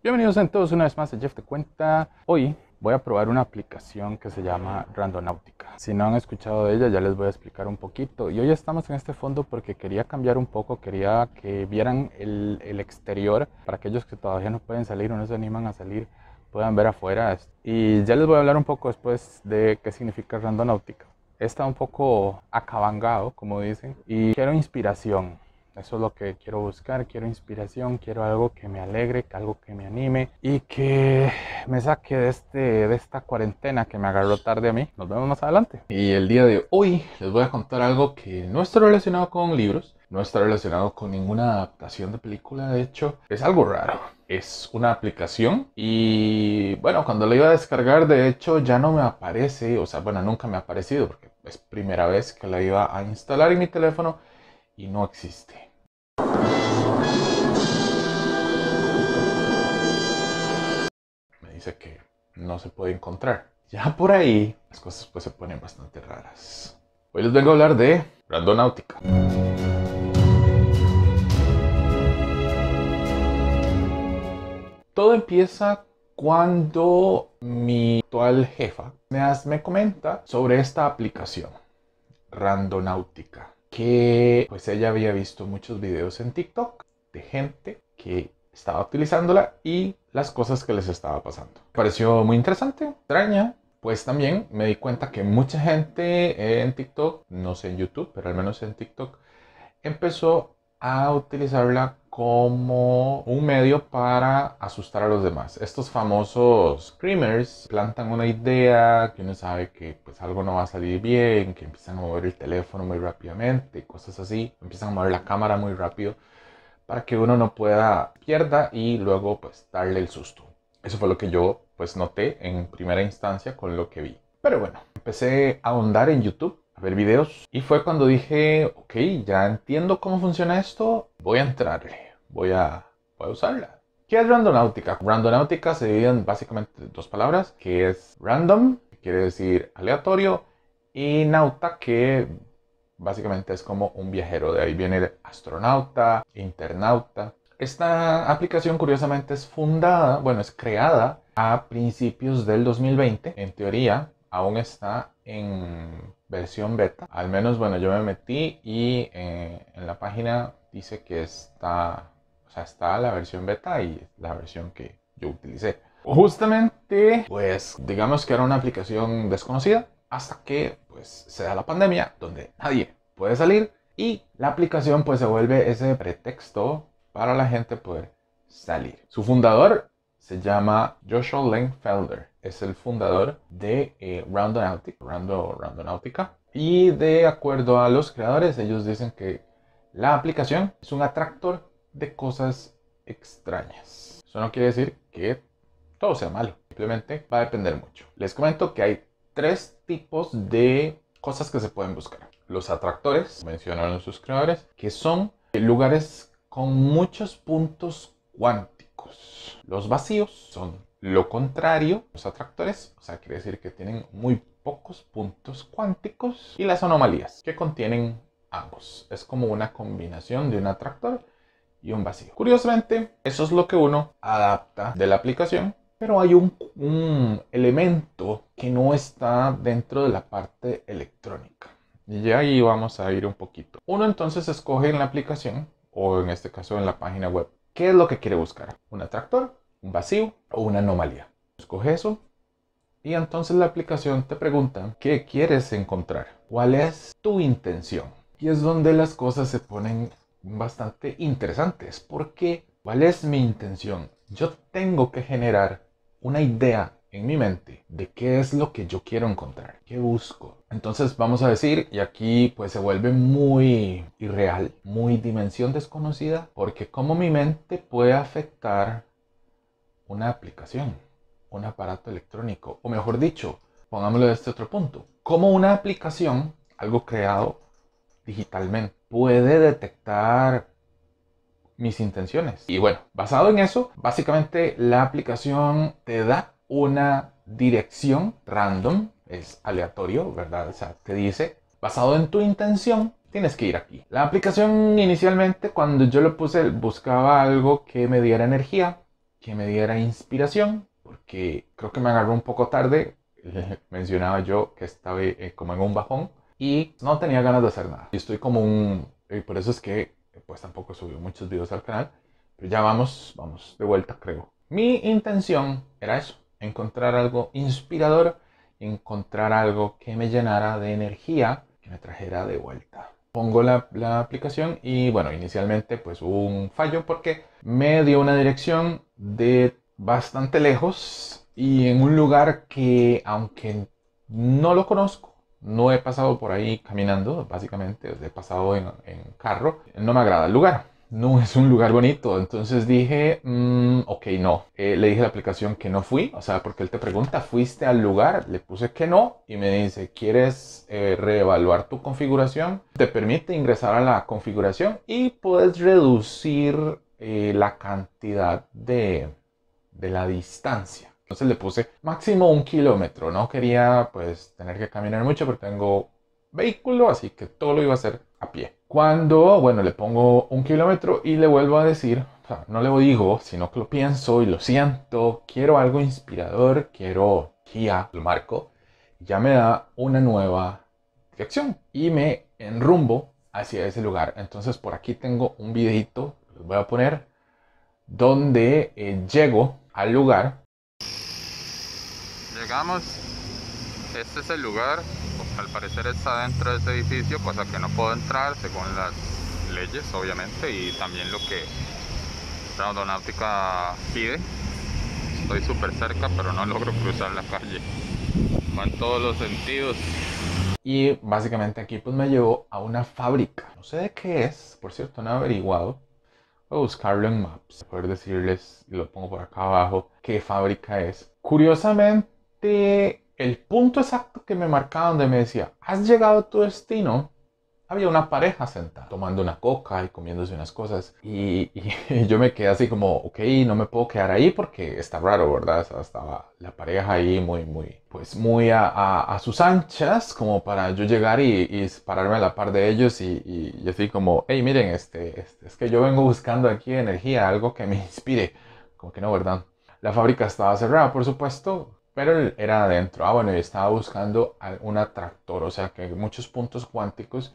Bienvenidos a todos una vez más a Jeff Te Cuenta. Hoy voy a probar una aplicación que se llama Randonautica. Si no han escuchado de ella, ya les voy a explicar un poquito. Y hoy estamos en este fondo porque quería cambiar un poco, quería que vieran el, el exterior para aquellos que todavía no pueden salir o no se animan a salir, puedan ver afuera. Y ya les voy a hablar un poco después de qué significa Randonautica. Está un poco acabangado, como dicen, y quiero inspiración eso es lo que quiero buscar, quiero inspiración, quiero algo que me alegre, algo que me anime y que me saque de, este, de esta cuarentena que me agarró tarde a mí. Nos vemos más adelante. Y el día de hoy les voy a contar algo que no está relacionado con libros, no está relacionado con ninguna adaptación de película, de hecho es algo raro. Es una aplicación y bueno, cuando la iba a descargar de hecho ya no me aparece, o sea, bueno, nunca me ha aparecido porque es primera vez que la iba a instalar en mi teléfono y no existe. Me dice que no se puede encontrar. Ya por ahí las cosas pues se ponen bastante raras. Hoy les vengo a hablar de Randonáutica. Todo empieza cuando mi actual jefa me, me comenta sobre esta aplicación, Randonáutica que pues ella había visto muchos videos en TikTok de gente que estaba utilizándola y las cosas que les estaba pasando. pareció muy interesante, extraña, pues también me di cuenta que mucha gente en TikTok, no sé en YouTube, pero al menos en TikTok, empezó a utilizarla como un medio para asustar a los demás. Estos famosos screamers plantan una idea que uno sabe que pues algo no va a salir bien, que empiezan a mover el teléfono muy rápidamente, cosas así, empiezan a mover la cámara muy rápido para que uno no pueda pierda y luego pues darle el susto. Eso fue lo que yo pues noté en primera instancia con lo que vi. Pero bueno, empecé a ahondar en YouTube a ver videos. Y fue cuando dije, ok, ya entiendo cómo funciona esto, voy a entrarle, voy a, voy a usarla. ¿Qué es randonáutica? Randonáutica se divide en básicamente dos palabras, que es random, que quiere decir aleatorio, y nauta, que básicamente es como un viajero. De ahí viene astronauta, internauta. Esta aplicación curiosamente es fundada, bueno, es creada a principios del 2020. En teoría, aún está en versión beta. Al menos, bueno, yo me metí y eh, en la página dice que está, o sea, está la versión beta y la versión que yo utilicé. Justamente, pues, digamos que era una aplicación desconocida hasta que, pues, se da la pandemia donde nadie puede salir y la aplicación, pues, se vuelve ese pretexto para la gente poder salir. Su fundador se llama Joshua Langfelder. Es el fundador de eh, Randonautica, Randonautica. Y de acuerdo a los creadores, ellos dicen que la aplicación es un atractor de cosas extrañas. Eso no quiere decir que todo sea malo. Simplemente va a depender mucho. Les comento que hay tres tipos de cosas que se pueden buscar. Los atractores, mencionaron sus creadores, que son lugares con muchos puntos cuánticos los vacíos son lo contrario, los atractores, o sea, quiere decir que tienen muy pocos puntos cuánticos y las anomalías, que contienen ambos. Es como una combinación de un atractor y un vacío. Curiosamente, eso es lo que uno adapta de la aplicación, pero hay un, un elemento que no está dentro de la parte electrónica. Y ahí vamos a ir un poquito. Uno entonces escoge en la aplicación, o en este caso en la página web, ¿Qué es lo que quiere buscar? ¿Un atractor, un vacío o una anomalía? Escoge eso y entonces la aplicación te pregunta qué quieres encontrar, cuál es tu intención. Y es donde las cosas se ponen bastante interesantes porque ¿cuál es mi intención? Yo tengo que generar una idea en mi mente de qué es lo que yo quiero encontrar, qué busco. Entonces vamos a decir, y aquí pues se vuelve muy irreal, muy dimensión desconocida, porque cómo mi mente puede afectar una aplicación, un aparato electrónico, o mejor dicho, pongámoslo de este otro punto, cómo una aplicación, algo creado digitalmente, puede detectar mis intenciones. Y bueno, basado en eso, básicamente la aplicación te da una dirección random, es aleatorio, ¿verdad? O sea, te dice, basado en tu intención, tienes que ir aquí. La aplicación inicialmente, cuando yo lo puse, buscaba algo que me diera energía, que me diera inspiración, porque creo que me agarró un poco tarde. Mencionaba yo que estaba eh, como en un bajón y no tenía ganas de hacer nada. Y estoy como un... Y por eso es que pues tampoco subí muchos videos al canal. Pero ya vamos, vamos de vuelta creo. Mi intención era eso, encontrar algo inspirador, encontrar algo que me llenara de energía, que me trajera de vuelta. Pongo la, la aplicación y bueno, inicialmente pues hubo un fallo porque me dio una dirección de bastante lejos y en un lugar que aunque no lo conozco, no he pasado por ahí caminando, básicamente, he pasado en, carro. No me agrada el lugar. No es un lugar bonito. Entonces dije, mm, ok, no. Eh, le dije a la aplicación que no fui. O sea, porque él te pregunta, ¿fuiste al lugar? Le puse que no. Y me dice, ¿quieres eh, reevaluar tu configuración? Te permite ingresar a la configuración y puedes reducir eh, la cantidad de, de la distancia. Entonces le puse máximo un kilómetro. No quería pues tener que caminar mucho porque tengo vehículo, así que todo lo iba a hacer a pie. Cuando, bueno, le pongo un kilómetro y le vuelvo a decir, no le digo, sino que lo pienso y lo siento, quiero algo inspirador, quiero guía, lo marco, ya me da una nueva dirección y me enrumbo hacia ese lugar. Entonces por aquí tengo un videito, voy a poner, donde eh, llego al lugar llegamos, este es el lugar, al parecer está dentro de este edificio, cosa que no puedo entrar según las leyes obviamente y también lo que la aeronáutica pide. Estoy súper cerca pero no logro cruzar la calle. Va en todos los sentidos. Y básicamente aquí pues me llevó a una fábrica. No sé de qué es, por cierto, no he averiguado. Voy a buscarlo en Maps, poder decirles, y lo pongo por acá abajo, qué fábrica es. Curiosamente, el punto exacto que me marcaba donde me decía, has llegado a tu destino, había una pareja sentada tomando una coca y comiéndose unas cosas. Y, yo me quedé así como, ok, no me puedo quedar ahí porque está raro, ¿verdad? estaba la pareja ahí muy, muy, pues muy a, sus anchas como para yo llegar y, pararme a la par de ellos y, y, así como, hey, miren, este, este, es que yo vengo buscando aquí energía, algo que me inspire. Como que no, ¿verdad? La fábrica estaba cerrada, por supuesto, pero era adentro. Ah, bueno, estaba buscando un atractor, o sea que hay muchos puntos cuánticos.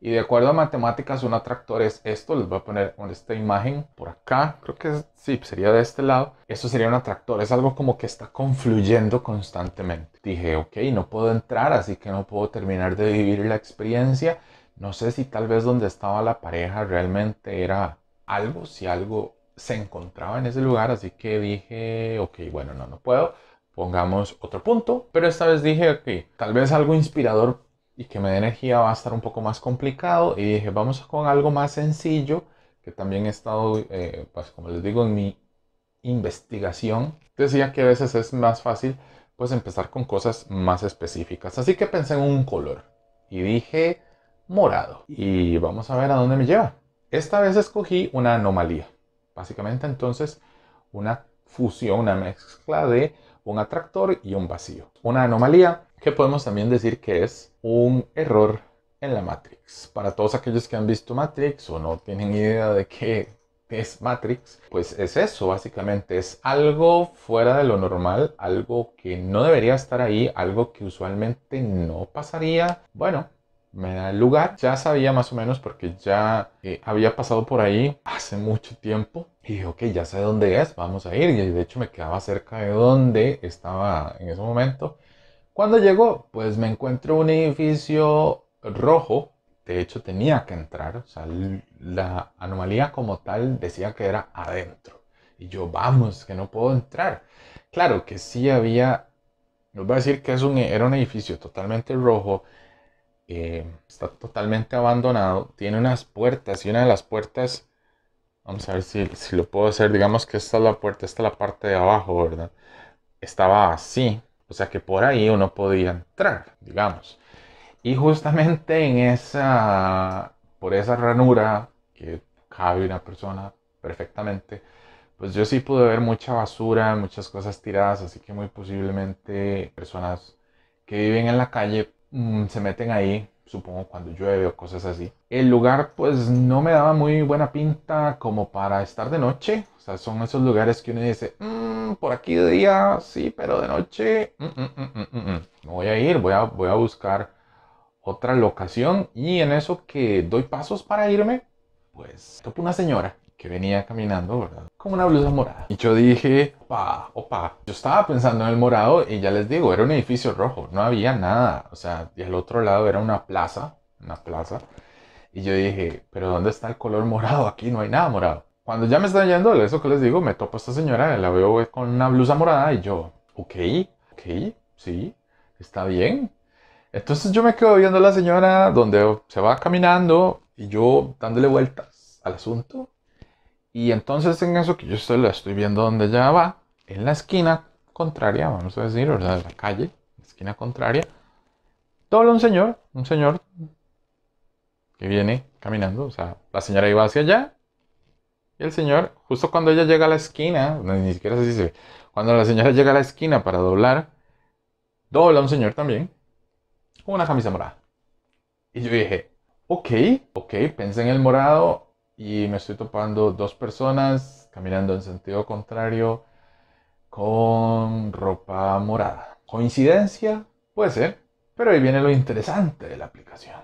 Y de acuerdo a matemáticas, un atractor es esto. Les voy a poner esta imagen por acá. Creo que sí, sería de este lado. Esto sería un atractor. Es algo como que está confluyendo constantemente. Dije, ok, no puedo entrar, así que no puedo terminar de vivir la experiencia. No sé si tal vez donde estaba la pareja realmente era algo, si algo se encontraba en ese lugar. Así que dije, ok, bueno, no, no puedo pongamos otro punto, pero esta vez dije, que tal vez algo inspirador y que me dé energía va a estar un poco más complicado y dije, vamos con algo más sencillo, que también he estado, eh, pues como les digo, en mi investigación, decía que a veces es más fácil pues empezar con cosas más específicas. Así que pensé en un color y dije morado y vamos a ver a dónde me lleva. Esta vez escogí una anomalía, básicamente entonces una fusión, una mezcla de un atractor y un vacío. Una anomalía que podemos también decir que es un error en la Matrix. Para todos aquellos que han visto Matrix o no tienen idea de qué es Matrix, pues es eso, básicamente es algo fuera de lo normal, algo que no debería estar ahí, algo que usualmente no pasaría. Bueno, me da el lugar. Ya sabía más o menos porque ya eh, había pasado por ahí hace mucho tiempo. Y dije, ok, ya sé dónde es, vamos a ir. Y de hecho me quedaba cerca de donde estaba en ese momento. Cuando llego, pues me encuentro un edificio rojo. De hecho tenía que entrar. O sea, la anomalía como tal decía que era adentro. Y yo, vamos, que no puedo entrar. Claro que sí había... nos voy a decir que es un, era un edificio totalmente rojo eh, está totalmente abandonado, tiene unas puertas y una de las puertas, vamos a ver si, si, lo puedo hacer, digamos que esta es la puerta, esta es la parte de abajo, ¿verdad? Estaba así, o sea que por ahí uno podía entrar, digamos. Y justamente en esa, por esa ranura que cabe una persona perfectamente, pues yo sí pude ver mucha basura, muchas cosas tiradas, así que muy posiblemente personas que viven en la calle Mm, se meten ahí supongo cuando llueve o cosas así. El lugar pues no me daba muy buena pinta como para estar de noche. O sea, son esos lugares que uno dice, "Mm, por aquí de día sí, pero de noche mm, mm, mm, mm, mm, mm. no voy a ir, voy a, voy a buscar otra locación. Y en eso que doy pasos para irme, pues topo una señora que venía caminando, ¿verdad? Con una blusa morada. Y yo dije, opa, opa. Yo estaba pensando en el morado y ya les digo, era un edificio rojo, no había nada. O sea, y al otro lado era una plaza, una plaza. Y yo dije, pero ¿dónde está el color morado? Aquí no hay nada morado. Cuando ya me está yendo, eso que les digo, me topo a esta señora, la veo con una blusa morada y yo, ok, ok, sí, está bien. Entonces yo me quedo viendo a la señora donde se va caminando y yo dándole vueltas al asunto. Y entonces en eso que yo estoy, la estoy viendo donde ella va, en la esquina contraria, vamos a decir, ¿verdad? De la calle, esquina contraria, dobla un señor, un señor que viene caminando, o sea, la señora iba hacia allá y el señor, justo cuando ella llega a la esquina, ni siquiera se dice, cuando la señora llega a la esquina para doblar, dobla un señor también con una camisa morada. Y yo dije, ok, ok, pensé en el morado y me estoy topando dos personas caminando en sentido contrario con ropa morada. ¿Coincidencia? Puede ser, pero ahí viene lo interesante de la aplicación.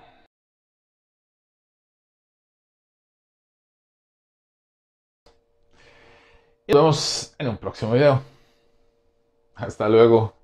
Y nos vemos en un próximo video. Hasta luego.